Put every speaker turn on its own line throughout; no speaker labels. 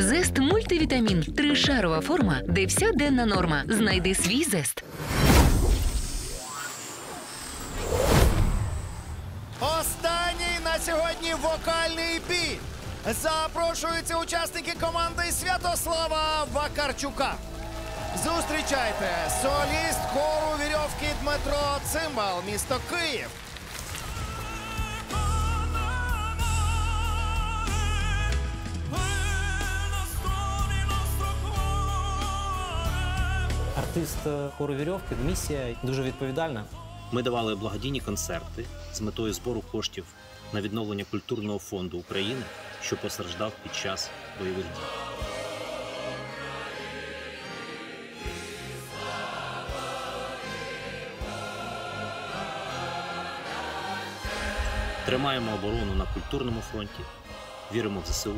Зест мультивітамін. Тришарова форма, де вся денна норма. Знайди свій зест.
Останній на сьогодні вокальний бій. Запрошуються учасники команди Святослава Вакарчука. Зустрічайте соліст хору вірьовки Дмитро Цимбал, місто Київ.
Артист е, хору вірьовки, місія дуже відповідальна.
Ми давали благодійні концерти з метою збору коштів на відновлення культурного фонду України, що постраждав під час бойових дій. Тримаємо оборону на культурному фронті, віримо в ЗСУ.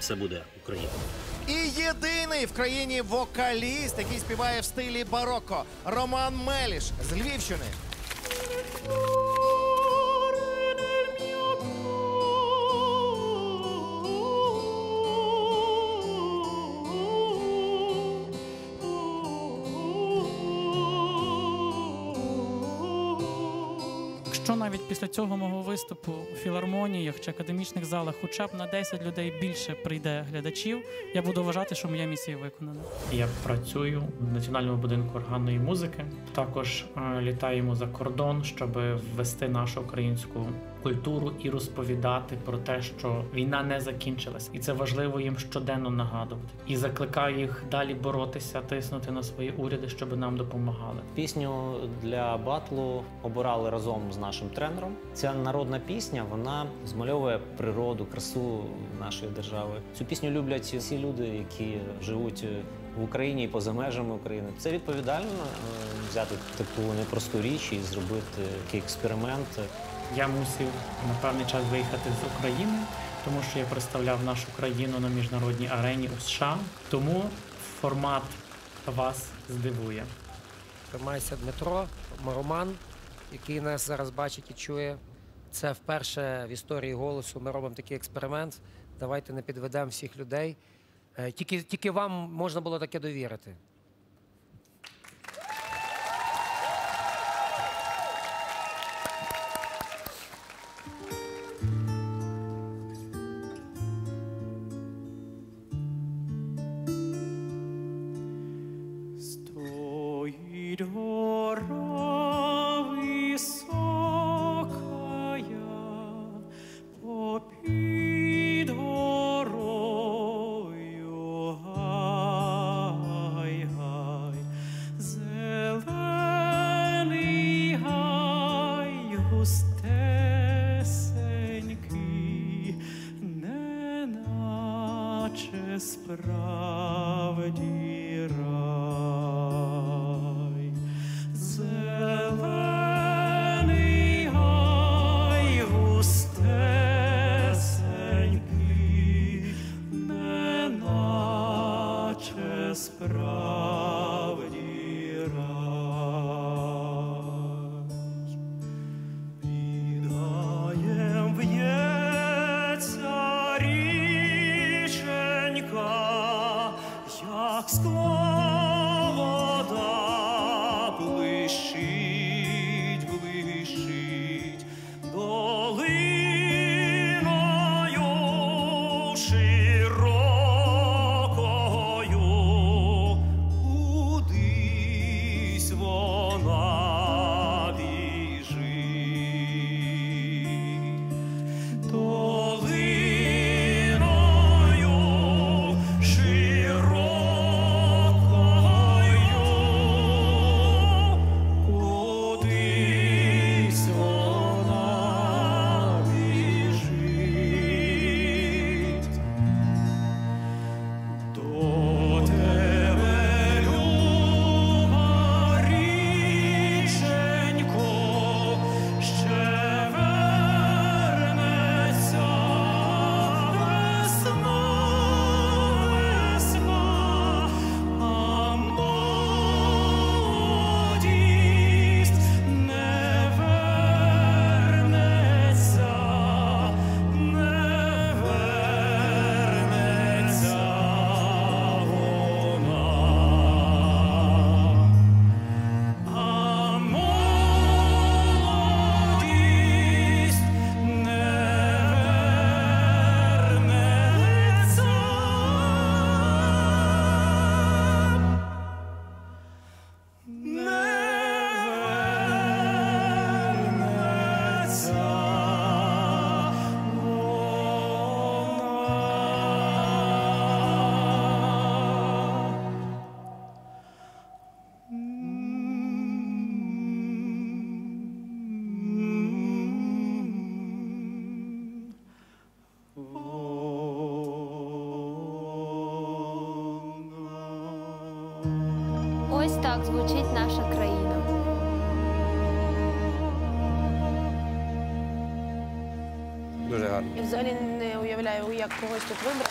Все буде Україна.
І єдиний в країні вокаліст, який співає в стилі бароко Роман Меліш з Львівщини.
Якщо навіть після цього мого виступу у філармоніях чи академічних залах хоча б на 10 людей більше прийде глядачів, я буду вважати, що моя місія виконана.
Я працюю в національному будинку органної музики. Також е, літаємо за кордон, щоб ввести нашу українську культуру і розповідати про те, що війна не закінчилась, і це важливо їм щоденно нагадувати. І закликаю їх далі боротися, тиснути на свої уряди, щоб нам допомагали.
Пісню для батлу обирали разом з нашим тренером. Ця народна пісня вона змальовує природу, красу нашої держави. Цю пісню люблять всі люди, які живуть в Україні і поза межами України. Це відповідально е, взяти таку непросту річ і зробити такий експеримент.
Я мусив на певний час виїхати з України, тому що я представляв нашу країну на міжнародній арені у США. Тому формат вас здивує.
Тримайся Дмитро, Роман, який нас зараз бачить і чує. Це вперше в історії голосу. Ми робимо такий експеримент. Давайте не підведемо всіх людей. Е, Тільки, тільки вам можна було таке довірити.
around. Як скло До
звучить наша країна.
Дуже гарно.
І взагалі не уявляю, як когось тут вибрати.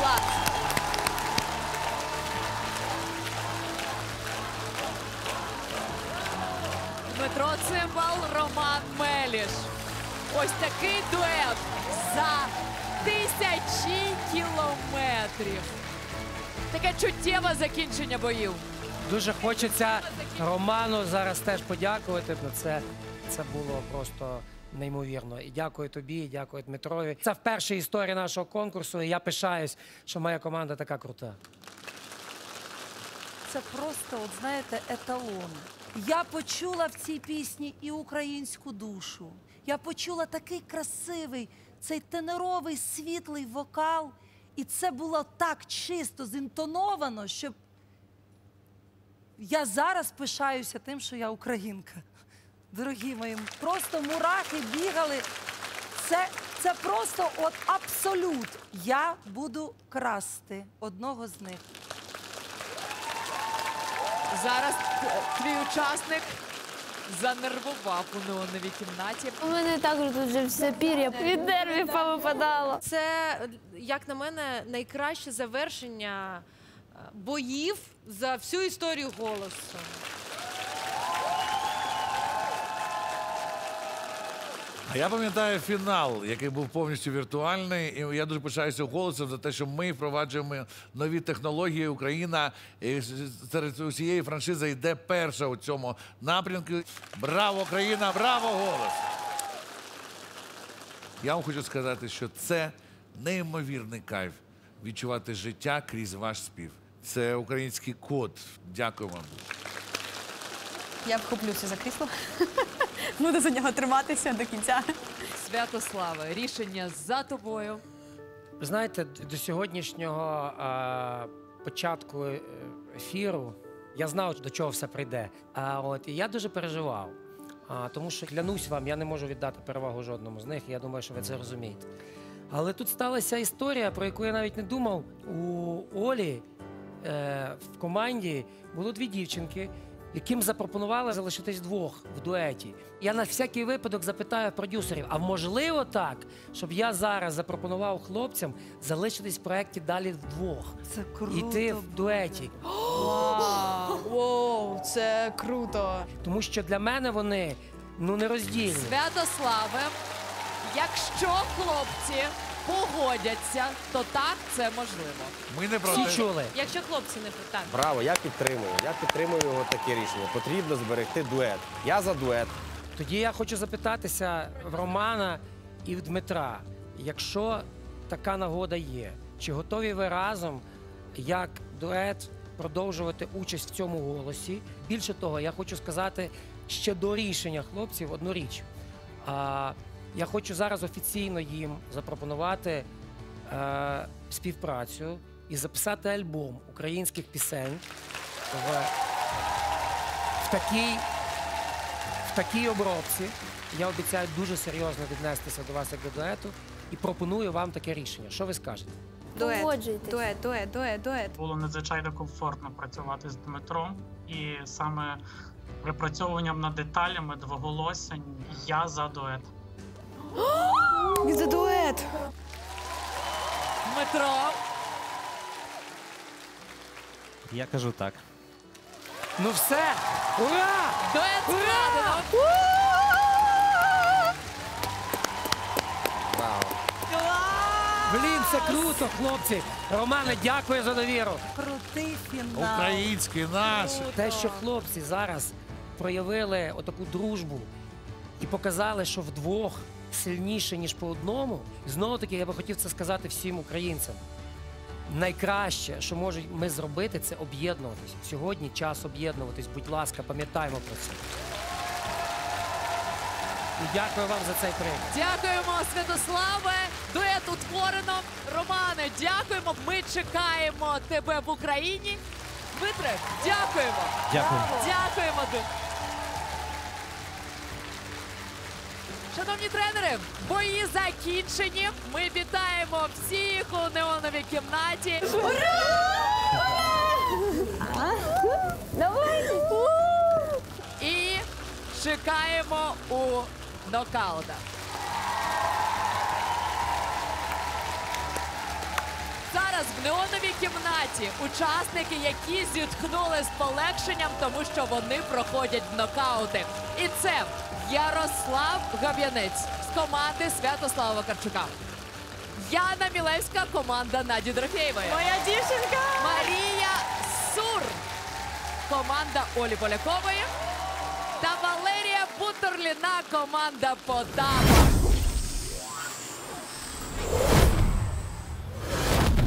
Клас.
Дмитро Цимбал, Роман Меліш. Ось такий дует за тисячі кілометрів. Таке чуттєве закінчення боїв.
Дуже хочеться Роману зараз теж подякувати. Ну, це, це було просто неймовірно. І дякую тобі, і дякую Дмитрові. Це вперше історія нашого конкурсу. І я пишаюсь, що моя команда така крута.
Це просто, от знаєте, еталон. Я почула в цій пісні і українську душу. Я почула такий красивий, цей теноровий світлий вокал. І це було так чисто зінтоновано, що я зараз пишаюся тим, що я українка. Дорогі мої, просто мурахи бігали. Це, це просто от абсолют. Я буду красти одного з них.
Зараз т- твій учасник занервував у неоновій кімнаті.
У мене також тут вже все пір'я від нервів повипадало.
Це, як на мене, найкраще завершення е, боїв за всю історію голосу.
А я пам'ятаю фінал, який був повністю віртуальний. І я дуже пишаюся голосом за те, що ми впроваджуємо нові технології. Україна і серед усієї франшизи йде перша у цьому напрямку. Браво, Україна! Браво, голос! Я вам хочу сказати, що це неймовірний кайф відчувати життя крізь ваш спів. Це український код. Дякую вам.
Я вхоплюся за крісло.
Буду за нього триматися до кінця.
Святославе, рішення за тобою.
Ви знаєте, до сьогоднішнього а, початку е, ефіру я знав, до чого все прийде. А от і я дуже переживав. А, тому що клянусь вам, я не можу віддати перевагу жодному з них. Я думаю, що ви це розумієте. Але тут сталася історія, про яку я навіть не думав. У Олі е, в команді було дві дівчинки, яким запропонували залишитись двох в дуеті. Я на всякий випадок запитаю продюсерів: а можливо так, щоб я зараз запропонував хлопцям залишитись в проєкті далі вдвох
Це круто.
іти в дуеті.
Воу, це круто.
Тому що для мене вони ну нероздільні.
Святославе, якщо хлопці погодяться, то так це можливо.
Ми не
Всі чули.
Якщо хлопці не так.
Браво, я підтримую. Я підтримую його таке рішення. Потрібно зберегти дует. Я за дует.
Тоді я хочу запитатися в Романа і в Дмитра, якщо така нагода є, чи готові ви разом як дует продовжувати участь в цьому голосі? Більше того, я хочу сказати ще до рішення хлопців одну річ. А, я хочу зараз офіційно їм запропонувати е, співпрацю і записати альбом українських пісень в, в такій в такій обробці. Я обіцяю дуже серйозно віднестися до вас як до дуету і пропоную вам таке рішення. Що ви скажете?
Дует,
Погоджуйтесь.
дует, дует, дует, дует.
Було надзвичайно комфортно працювати з Дмитром, і саме випрацьовуванням над деталями двоголосень я за дует.
Це дует.
Дмитро,
Я кажу так.
Ну все! Ура!
дует складено.
Блін, це круто, хлопці! Романе, дякую за довіру.
Крутий фінал.
Український наш.
Те, що хлопці зараз проявили отаку дружбу і показали, що вдвох сильніше, ніж по одному, знову таки я би хотів це сказати всім українцям. Найкраще, що можемо ми зробити, це об'єднуватись. Сьогодні час об'єднуватись. Будь ласка, пам'ятаємо про це. І дякую вам за цей приклад.
Дякуємо, Святославе. Дует утворено. Романе, дякуємо. Ми чекаємо тебе в Україні. Дмитре, дякуємо.
Дякую.
Дякуємо. Дим. Шановні тренери, бої закінчені. Ми вітаємо всіх у неоновій кімнаті.
Ура! Давай!
І чекаємо у нокаутах. Зараз в неоновій кімнаті учасники, які зітхнули з полегшенням, тому що вони проходять нокаути. І це Ярослав Габ'янець з команди Святослава Вакарчука. Яна Мілевська, команда Наді Дорофєєвої.
Моя дівчинка!
Марія Сур, команда Олі Полякової. Та Валерія Бутурліна, команда Потапа.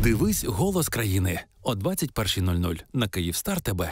Дивись голос країни о 21.00 на Київстар ТБ.